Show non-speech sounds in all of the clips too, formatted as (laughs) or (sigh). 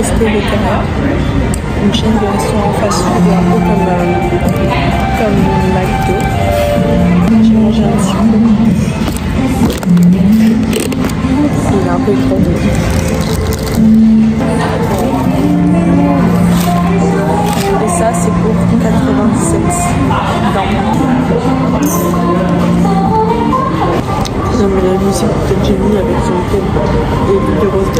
tester le Terra, une chaîne de restaurants fast-food un peu comme, euh, comme McDo. J'ai mangé un petit peu. Il est un peu trop Et ça, c'est pour 97 Non. Mais la musique de Jenny avec son thème et le rose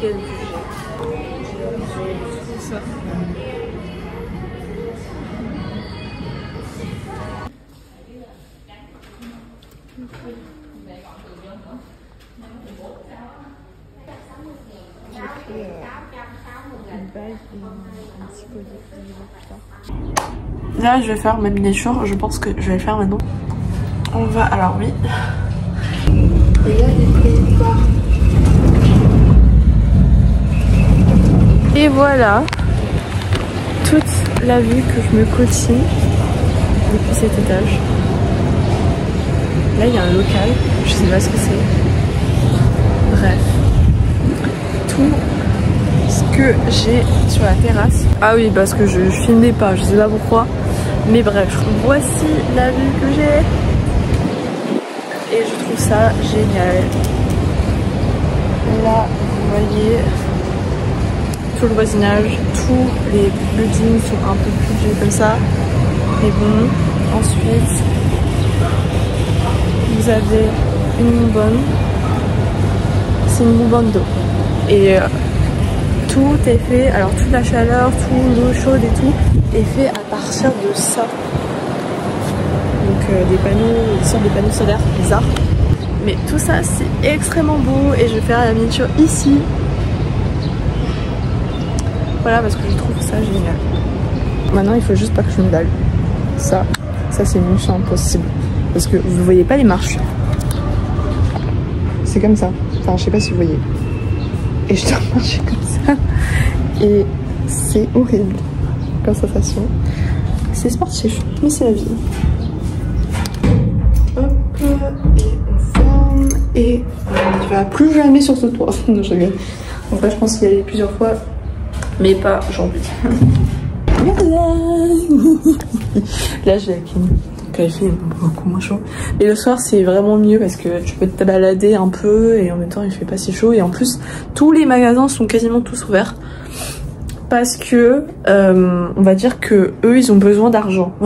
quel budget ça. J'ai pris une bague et un, un petit collier plus tard. Là, je vais faire ma miniature. Je pense que je vais le faire maintenant. On va. Alors, oui. Et voilà toute la vue que je me cotine depuis cet étage. Là, il y a un local. Je sais pas ce que c'est. Bref. Tout ce que j'ai sur la terrasse. Ah oui, parce que je, je filmais pas. Je sais pas pourquoi. Mais bref, voici la vue que j'ai. Et je trouve ça génial. Là, vous voyez tout le voisinage, tous les buildings sont un peu plus vieux comme ça. Mais bon, ensuite, vous avez une bonbonne. C'est une bonbonne d'eau. Et euh, tout est fait, alors toute la chaleur, tout l'eau chaude et tout est fait à partir de ça. Donc euh, des panneaux, des sortes de panneaux solaires bizarres. Mais tout ça c'est extrêmement beau et je vais faire la miniature ici. Voilà parce que je trouve ça génial. Maintenant il faut juste pas que je me dalle. Ça, ça c'est mission impossible. Parce que vous voyez pas les marches. C'est comme ça. Enfin je sais pas si vous voyez. Et je dois (laughs) marcher comme ça. Et c'est horrible comme sensation. C'est sportif, mais c'est la vie. Hop, et on ferme. Et on ne va plus jamais sur ce toit. (laughs) non, je rigole. Donc là, je pense qu'il y a plusieurs fois, mais pas aujourd'hui. (laughs) là, j'ai la clim. Donc il fait beaucoup moins chaud. Et le soir, c'est vraiment mieux parce que tu peux te balader un peu et en même temps, il fait pas si chaud. Et en plus, tous les magasins sont quasiment tous ouverts parce que euh, on va dire que eux ils ont besoin d'argent. (laughs)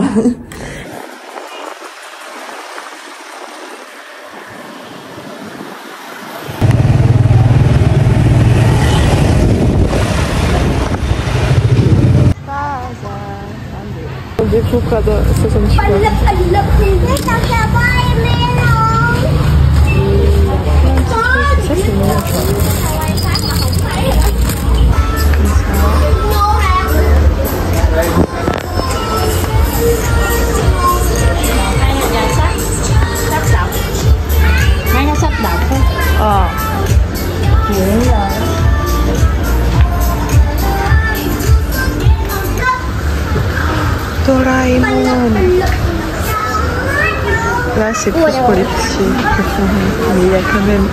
c'est plus pour les petits que font rire. Mais il y a quand même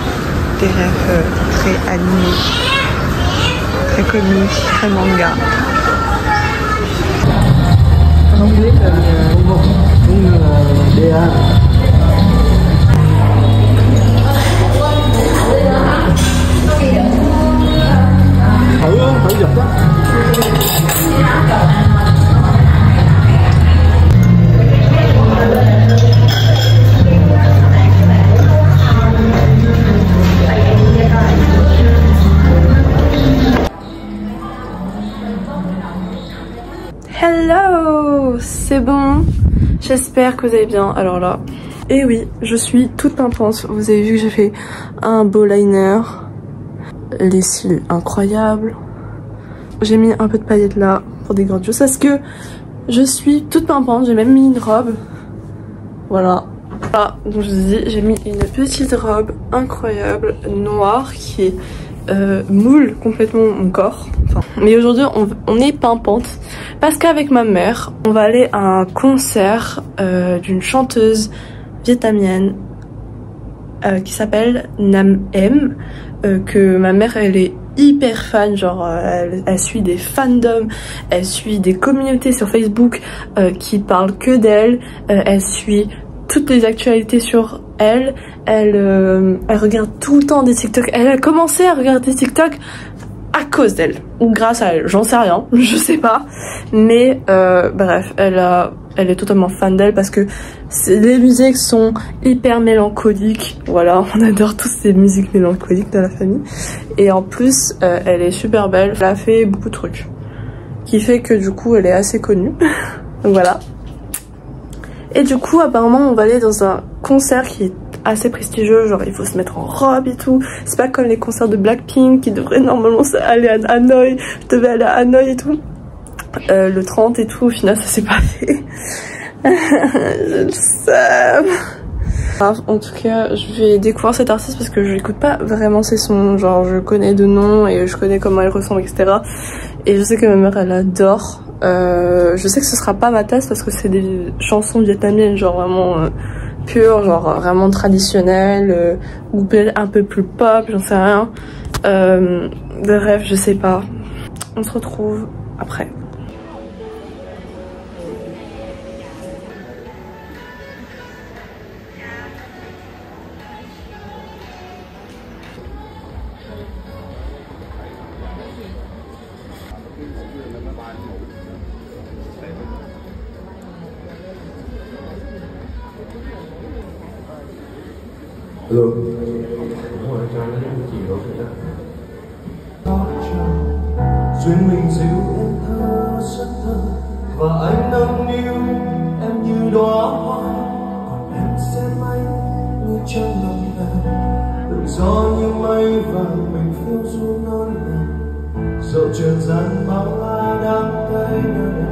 des rêves euh, très animés, très comiques, très manga. J'espère que vous allez bien. Alors là, et oui, je suis toute pimpante. Vous avez vu que j'ai fait un beau liner. Les cils incroyables. J'ai mis un peu de paillettes là pour des grandioses parce que je suis toute pimpante. J'ai même mis une robe. Voilà. Ah, donc je vous dis, j'ai mis une petite robe incroyable noire qui euh, moule complètement mon corps. Mais aujourd'hui, on est pimpante. Parce qu'avec ma mère, on va aller à un concert euh, d'une chanteuse vietnamienne euh, qui s'appelle Nam M, euh, que ma mère elle est hyper fan, genre elle, suit des fandoms, elle suit des communautés sur Facebook qui parlent que d'elle, elle suit toutes les actualités sur elle, elle, elle regarde tout le temps des TikTok, elle a commencé à regarder TikTok cause d'elle. Ou grâce à elle, j'en sais rien, (laughs) je sais pas, mais euh, bref, elle est totalement fan d'elle parce que les musiques sont hyper mélancoliques, voilà, (laughs) on adore tous ces musiques mélancoliques dans la famille, et en plus euh, elle est super belle, elle a fait beaucoup de trucs, qui fait que du coup elle est assez connue, (laughs) voilà. Et du coup apparemment on va aller dans un concert qui est assez prestigieux, genre il faut se mettre en robe et tout. C'est pas comme les concerts de Blackpink qui devraient normalement (laughs) aller à Hanoï. Je devais aller à Hanoï et tout. Euh, le 30 et tout, au final ça s'est pas fait. (laughs) je le sais. En tout cas, je vais découvrir cet artiste parce que je n'écoute pas vraiment ses sons. Genre, je connais de nom et je connais comment elle ressemble, etc. Et je sais que ma mère, elle adore. Euh, je sais que ce sera pas ma tasse parce que c'est des chansons vietnamiennes, genre vraiment euh, pures, genre vraiment traditionnelles, euh, un peu plus pop, j'en sais rien. Euh, bref, je sais pas. On se retrouve après. Rất thơ. Và anh nâng niu em như đóa hoa. Còn em sẽ bay như trong lòng em. Tự do như mây và mình phiêu du non nàn. Dẫu trần gian bao la đang thấy nơi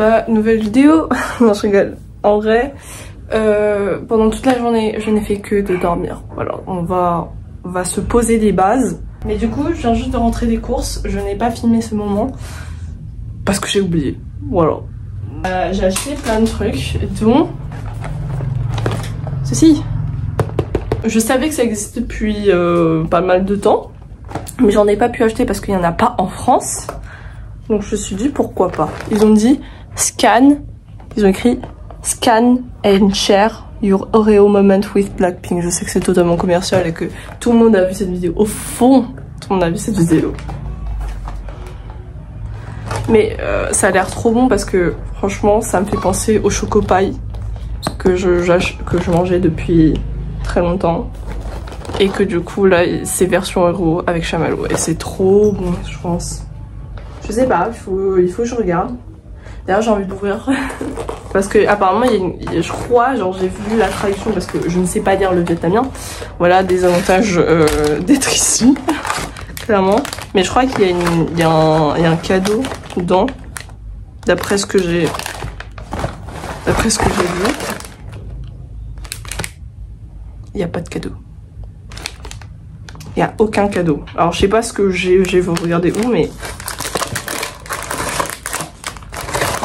bah, nouvelle vidéo. (laughs) non, je rigole. En vrai, euh, pendant toute la journée, je n'ai fait que de dormir. Voilà, on va, va se poser des bases. Mais du coup, je viens juste de rentrer des courses. Je n'ai pas filmé ce moment parce que j'ai oublié. Voilà. Euh, j'ai acheté plein de trucs, dont ceci. Je savais que ça existe depuis euh, pas mal de temps, mais j'en ai pas pu acheter parce qu'il n'y en a pas en France. Donc je me suis dit pourquoi pas. Ils ont dit scan, ils ont écrit scan and share your Oreo moment with Blackpink. Je sais que c'est totalement commercial et que tout le monde a vu cette vidéo. Au fond, tout le monde a vu cette vidéo. Mais euh, ça a l'air trop bon parce que franchement ça me fait penser au chocopaille que je, que je mangeais depuis très longtemps. Et que du coup, là, c'est version héros avec chamallow. Et c'est trop bon, je pense. Je sais pas, faut, il faut que je regarde. D'ailleurs, j'ai envie d'ouvrir. (laughs) parce que apparemment, il y a une- je crois, genre j'ai vu la traduction parce que je ne sais pas lire le vietnamien. Voilà des avantages euh, (laughs) d'être ici, (laughs) clairement. Mais je crois qu'il y, y a un cadeau dedans, d'après ce que j'ai, d'après ce que j'ai vu. Il n'y a pas de cadeau. Il n'y a aucun cadeau. Alors je sais pas ce que j'ai, j'ai regardé où, mais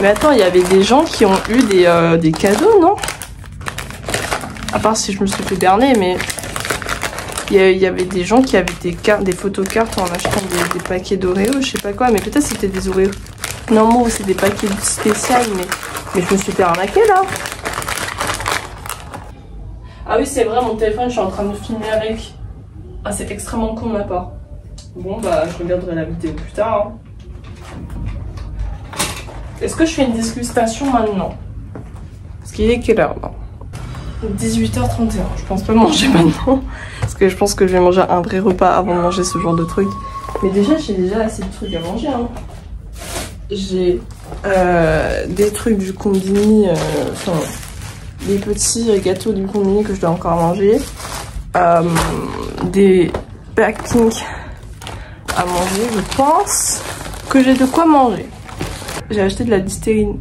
Mais attends, il y avait des gens qui ont eu des, euh, des cadeaux, non? À part si je me suis fait berner, mais il y, avait des gens qui avaient des, cartes, des photocartes en achetant des, paquets d'Oreo, je sais pas quoi, mais peut-être c'était des Oreo. Normaux, c'est des paquets spéciaux, mais, mais je me suis fait arnaquer là. Ah oui, c'est vrai, mon téléphone, je suis en train de filmer avec. Ah, c'est extrêmement con de ma part. Bon, bah, je regarderai la vidéo plus tard. hein. Est-ce que je fais une dégustation maintenant? Parce qu'il est quelle heure là? 18h31. Je pense pas manger (laughs) maintenant. Parce que je pense que je vais manger un vrai repas avant de manger ce genre de truc. Mais déjà, j'ai déjà assez de trucs à manger. hein. J'ai euh, des trucs du combini, euh, enfin, des petits gâteaux du combini que je dois encore manger. Euh, des packings à manger. Je pense que j'ai de quoi manger. J'ai acheté de la distérine.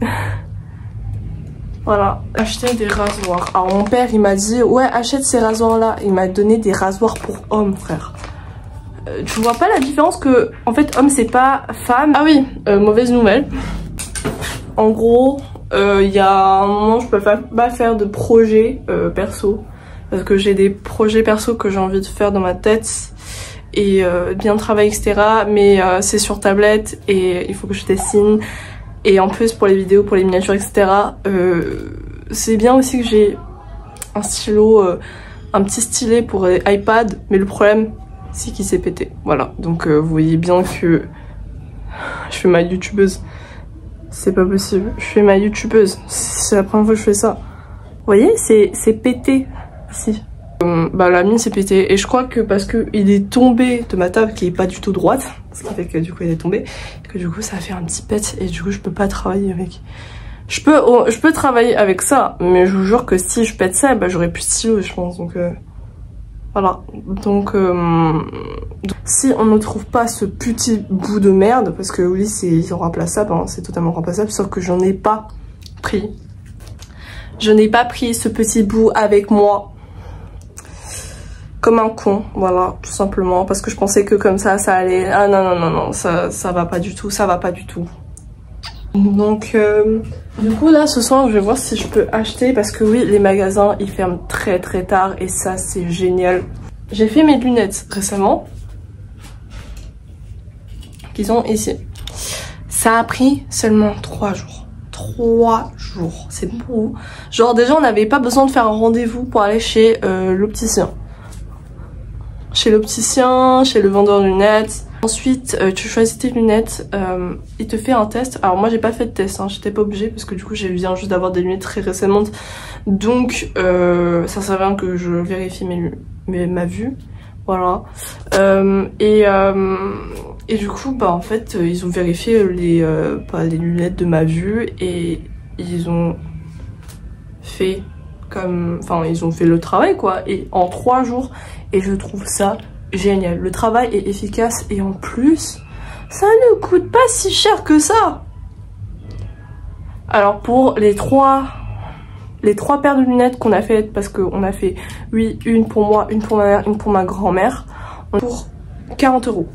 voilà, acheté des rasoirs. Alors mon père il m'a dit ouais achète ces rasoirs là. Il m'a donné des rasoirs pour hommes frère. Euh, tu vois pas la différence que en fait homme c'est pas femme. Ah oui, euh, mauvaise nouvelle. En gros, euh, il y a un moment je peux pas, faire de projet euh, perso. Parce que j'ai des projets perso que j'ai envie de faire dans ma tête et euh, bien travailler, etc. Mais euh, c'est sur tablette et il faut que je dessine. Et en plus pour les vidéos, pour les miniatures, etc. euh, c'est bien aussi que j'ai un stylo, euh, un petit stylet pour iPad. Mais le problème, c'est qu'il s'est pété. Voilà. Donc euh, vous voyez bien que je fais ma youtubeuse. C'est pas possible. Je fais ma youtubeuse. C'est la première fois que je fais ça. Vous voyez, c'est pété. Si. Bah la mine s'est pété et je crois que parce que il est tombé de ma table qui est pas du tout droite, ce qui fait que du coup il est tombé, que du coup ça a fait un petit pet et du coup je peux pas travailler avec. Je peux, oh, je peux travailler avec ça, mais je vous jure que si je pète ça, bah j'aurais plus de stylo je pense donc euh, voilà. Donc, euh, donc, si on ne trouve pas ce petit bout de merde, parce que oui c'est remplaçable, hein, c'est totalement remplaçable, sauf que j'en ai pas pris. Je n'ai pas pris ce petit bout avec moi comme un con, voilà, tout simplement, parce que je pensais que comme ça, ça allait... Ah non, non, non, non, ça, ça va pas du tout, ça va pas du tout. Donc, euh, du coup, là, ce soir, je vais voir si je peux acheter, parce que oui, les magasins, ils ferment très très tard, et ça, c'est génial. J'ai fait mes lunettes récemment, qui sont ici. Ça a pris seulement 3 jours. 3 jours, c'est beaucoup. Genre, déjà, on n'avait pas besoin de faire un rendez-vous pour aller chez euh, l'opticien chez l'opticien, chez le vendeur de lunettes. Ensuite, euh, tu choisis tes lunettes, euh, il te fait un test. Alors moi, j'ai pas fait de test, hein, j'étais pas obligée parce que du coup, j'ai viens juste d'avoir des lunettes très récemment. Donc, euh, ça sert à rien que je vérifie mes, mes- ma vue. Voilà. Et, et du coup, bah en fait, ils ont vérifié les, bah, les lunettes de ma vue et ils ont fait Enfin, ils ont fait le travail, quoi. Et en trois jours, et je trouve ça génial. Le travail est efficace et en plus, ça ne coûte pas si cher que ça. Alors pour les trois, les trois paires de lunettes qu'on a faites, parce qu'on a fait, oui, une pour moi, une pour ma mère, une pour ma grand-mère, pour 40 euros.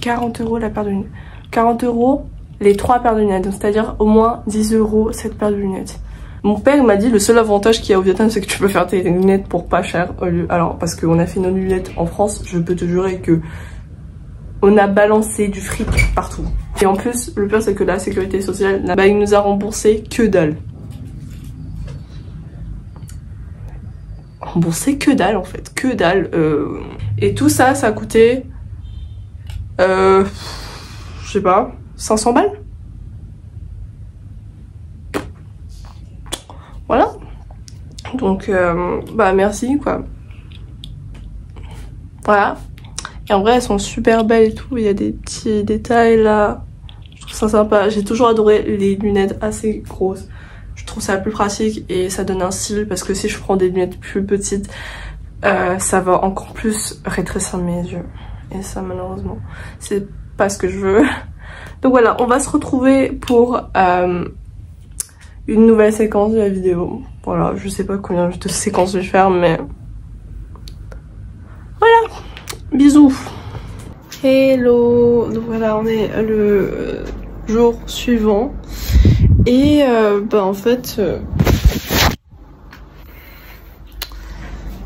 40 euros la paire de lunettes. 40 euros les trois paires de lunettes, c'est-à-dire au moins 10 euros cette paire de lunettes. Mon père m'a dit le seul avantage qu'il y a au Vietnam c'est que tu peux faire tes lunettes pour pas cher. Alors parce qu'on a fait nos lunettes en France, je peux te jurer que on a balancé du fric partout. Et en plus, le pire c'est que la sécurité sociale, bah, il nous a remboursé que dalle. Remboursé que dalle en fait, que dalle. euh. Et tout ça, ça a coûté, euh, je sais pas, 500 balles? Voilà. Donc, euh, bah merci quoi. Voilà. Et en vrai, elles sont super belles et tout. Il y a des petits détails là. Je trouve ça sympa. J'ai toujours adoré les lunettes assez grosses. Je trouve ça plus pratique et ça donne un style parce que si je prends des lunettes plus petites, euh, ça va encore plus rétrécir mes yeux. Et ça, malheureusement, c'est pas ce que je veux. (laughs) Donc voilà, on va se retrouver pour euh, une nouvelle séquence de la vidéo. Voilà, je sais pas combien de séquences je vais faire, mais... Voilà, bisous Hello Donc voilà, on est le jour suivant. Et euh, bah en fait... Euh,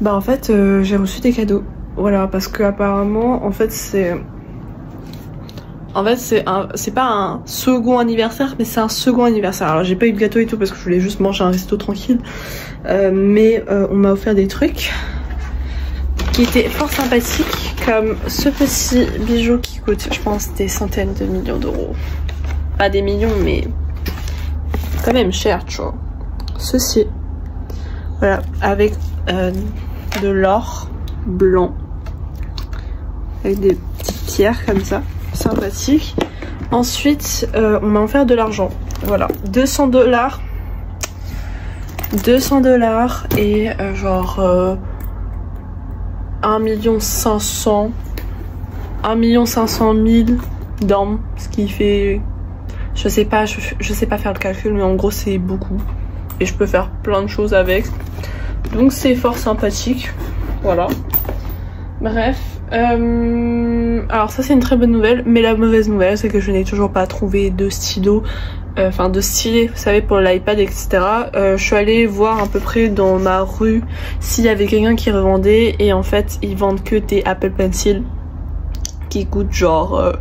bah en fait, euh, j'ai reçu des cadeaux. Voilà, parce que apparemment, en fait, c'est... En fait, c'est un, c'est pas un second anniversaire, mais c'est un second anniversaire. Alors, j'ai pas eu de gâteau et tout parce que je voulais juste manger un resto tranquille. Euh, mais euh, on m'a offert des trucs qui étaient fort sympathiques, comme ce petit bijou qui coûte, je pense, des centaines de millions d'euros. Pas des millions, mais quand même cher, tu vois. Ceci. Voilà, avec euh, de l'or blanc. Avec des petites pierres comme ça. Sympathique. Ensuite, euh, on m'a offert de l'argent. Voilà, 200 dollars. 200 dollars et euh, genre euh, 1 million 500 1 million 500 000 d'hommes, ce qui fait je sais pas, je sais pas faire le calcul, mais en gros c'est beaucoup. Et je peux faire plein de choses avec. Donc c'est fort sympathique. Voilà. Bref. Euh, alors ça c'est une très bonne nouvelle. Mais la mauvaise nouvelle c'est que je n'ai toujours pas trouvé de stylo. euh, Enfin de stylet, vous savez, pour l'iPad, etc. Euh, je suis allée voir à peu près dans ma rue s'il y avait quelqu'un qui revendait. Et en fait, ils vendent que des Apple Pencil qui coûtent genre euh,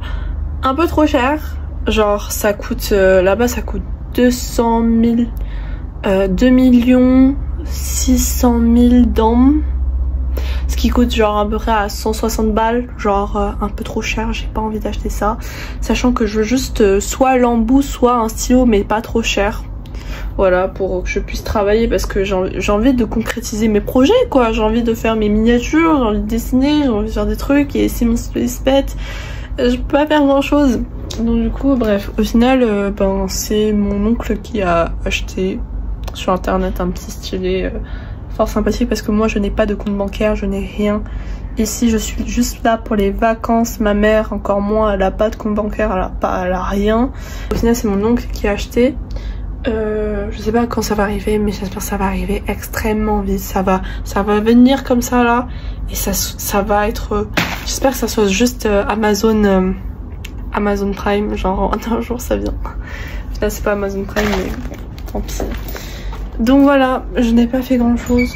un peu trop cher. Genre ça coûte, là-bas ça coûte 200 000, euh, 2 millions 600 000 d'hommes. Coûte genre à peu près à 160 balles, genre euh, un peu trop cher, j'ai pas envie d'acheter ça. Sachant que je veux juste euh, soit l'embout, soit un stylo, mais pas trop cher. Voilà, pour que je puisse travailler parce que j'ai envie- de concrétiser mes projets, quoi. J'ai envie de faire mes miniatures, j'ai envie de dessiner, j'ai envie de faire des trucs, et si mon stylo se pète, euh, je peux pas faire grand chose. Donc du coup, bref, au final, ben, c'est mon oncle qui a acheté sur internet un petit stylet fort sympathique parce que moi je n'ai pas de compte bancaire, je n'ai rien. Ici je suis juste là pour les vacances, ma mère encore moins, elle a pas de compte bancaire, elle a, pas, elle a rien. Au final c'est mon oncle qui a acheté. Euh, je sais pas quand ça va arriver mais j'espère que ça va arriver extrêmement vite. Ça va, ça va venir comme ça là et ça, ça va être... J'espère que ça soit juste euh, Amazon, euh, Amazon Prime, genre en (laughs) un jour ça vient. Là c'est pas Amazon Prime mais tant pis. Donc voilà, je n'ai pas fait grand chose.